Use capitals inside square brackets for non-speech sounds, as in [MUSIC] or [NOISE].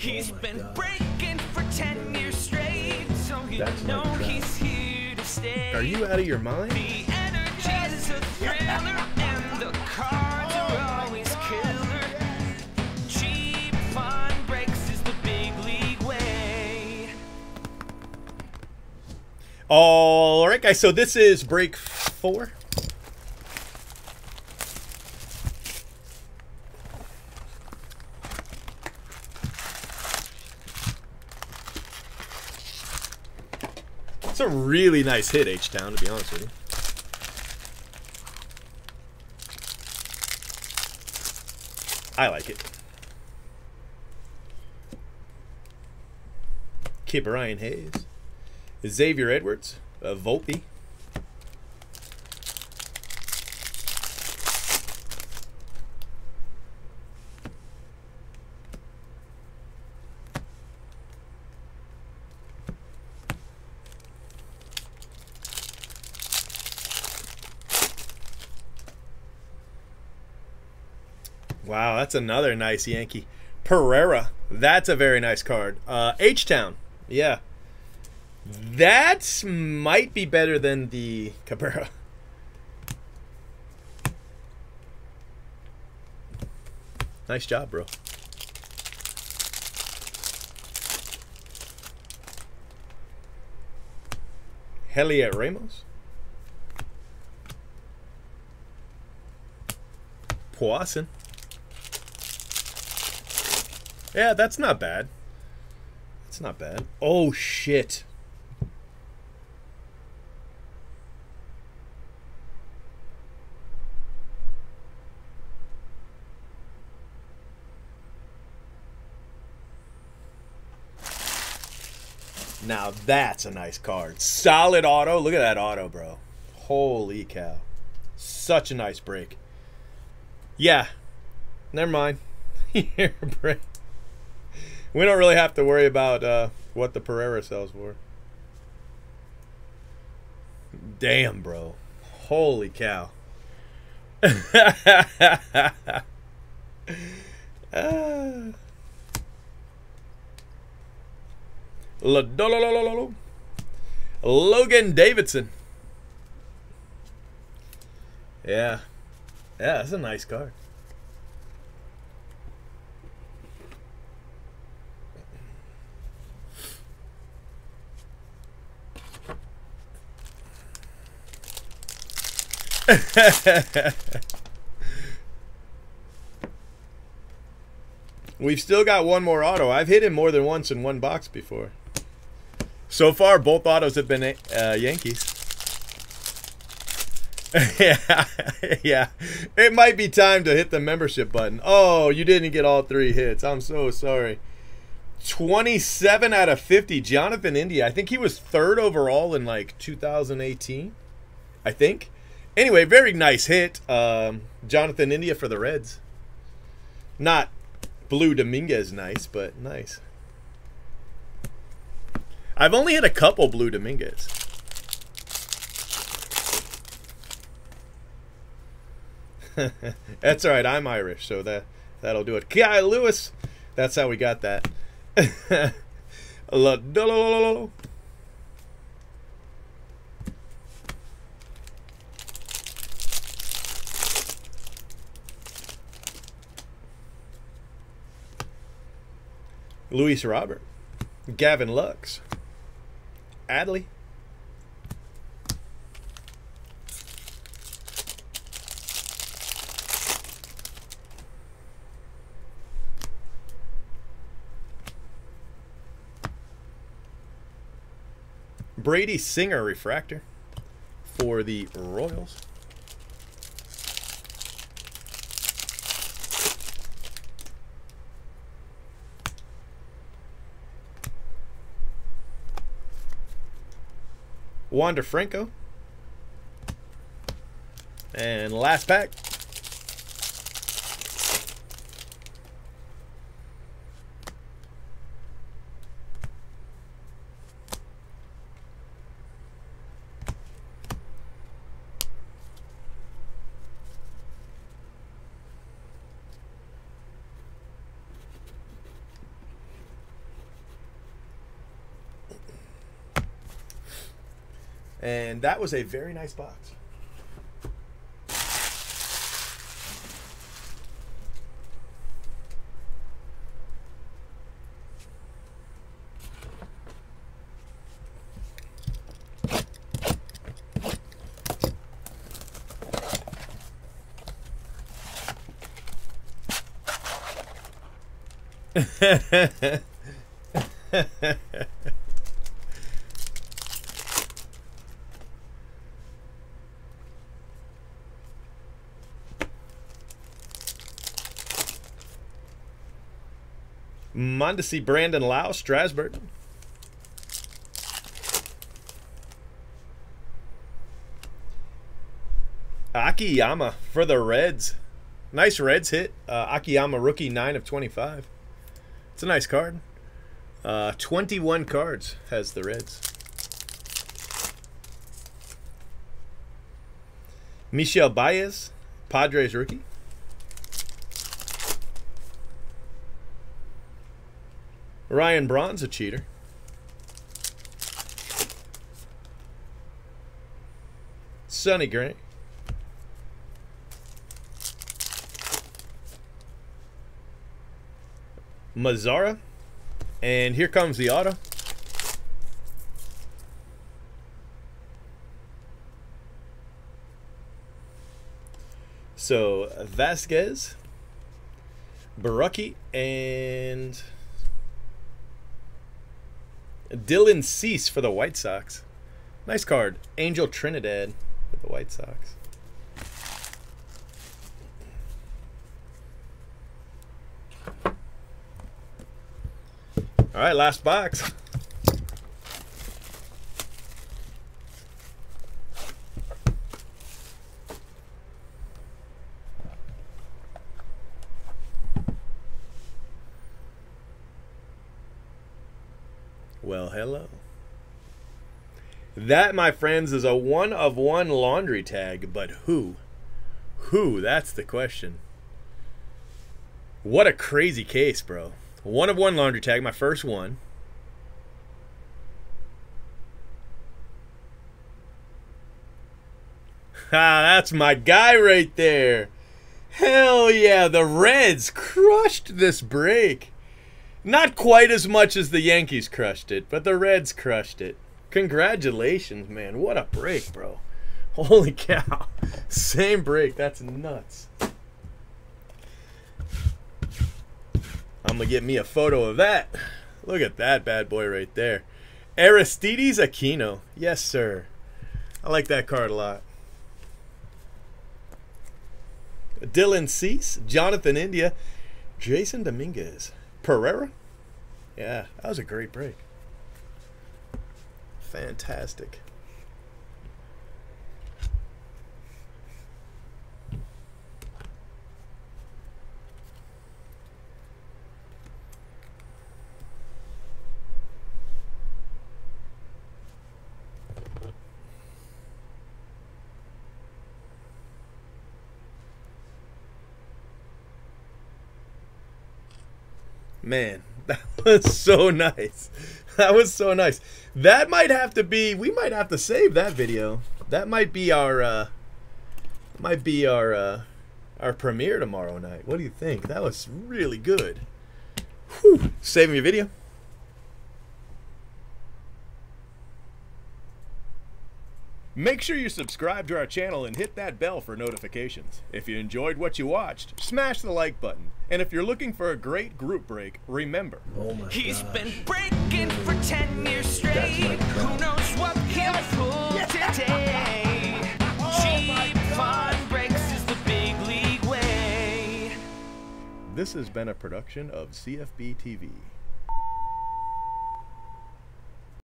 He's Oh been God. breaking for 10 years straight, so you That's know he's here to stay. Are you out of your mind? The energy's a thriller, and the cards are oh always killer. Cheap fun breaks is the big league way. All right, guys. So this is break four. It's a really nice hit, H Town. To be honest with you. I like it. Ke'Bryan Hayes. Xavier Edwards, uh, Volpe. Wow, that's another nice Yankee. Pereira, that's a very nice card. Uh, H Town, yeah. That might be better than the Cabrera. Nice job, bro. Heliot Ramos. Poisson. Yeah, that's not bad. That's not bad. Oh, shit. Now that's a nice card. Solid auto. Look at that auto, bro. Holy cow. Such a nice break. Yeah. Never mind. [LAUGHS] Here, break. We don't really have to worry about uh, what the Pereira sells for. Damn, bro. Holy cow. [LAUGHS] Logan Davidson. Yeah. Yeah, that's a nice card. [LAUGHS] We've still got one more auto. I've hit him more than once in one box before. So far, both autos have been uh, Yankees. [LAUGHS] yeah, [LAUGHS] yeah. It might be time to hit the membership button. Oh, you didn't get all three hits. I'm so sorry. 27 out of 50. Jonathan India. I think he was third overall in like 2018. I think. Anyway, very nice hit. Um, Jonathan India for the Reds. Not Blue Dominguez nice, but nice. I've only hit a couple Blue Dominguez. [LAUGHS] That's all right. I'm Irish, so that that'll do it. Kyle Lewis. That's how we got that. [LAUGHS] Luis Robert, Gavin Lux, Adley. Brady Singer refractor for the Royals. Wander Franco. And last pack. And that was a very nice box. [LAUGHS] Mondesi Brandon Lowe, Strasburg. Akiyama for the Reds. Nice Reds hit. Uh, Akiyama rookie 9 of 25. It's a nice card. Uh, 21 cards has the Reds. Michel Baez, Padres rookie. Ryan Braun's a cheater. Sonny Gray. Mazara. And here comes the auto. So Vasquez, Barucki, and Dylan Cease for the White Sox. Nice card. Angel Trinidad for the White Sox. All right, last box. [LAUGHS] Well, hello. That, my friends, is a one of one laundry tag, but who? Who? That's the question. What a crazy case, bro. One of one laundry tag, my first one. [LAUGHS] Ah, that's my guy right there. Hell yeah, the Reds crushed this break. Not quite as much as the Yankees crushed it, but the Reds crushed it. Congratulations, man. What a break, bro. Holy cow. [LAUGHS] Same break. That's nuts. I'm going to get me a photo of that. Look at that bad boy right there. Aristides Aquino. Yes, sir. I like that card a lot. Dylan Cease, Jonathan India, Jasson Dominguez, Pereira. Yeah, that was a great break. Fantastic. Man, [LAUGHS] that was so nice. That was so nice. That might have to be. We might have to save that video. That might be our. uh Might be our. uh Our premiere tomorrow night. What do you think? That was really good. Whew. Saving your video. Make sure you subscribe to our channel and hit that bell for notifications. If you enjoyed what you watched, smash the like button. And if you're looking for a great group break, remember. Oh my He's gosh. been breaking for 10 years straight. Who knows what he'll pull [LAUGHS] today? Oh Cheap fun breaks is the big league way. This has been a production of CFB TV.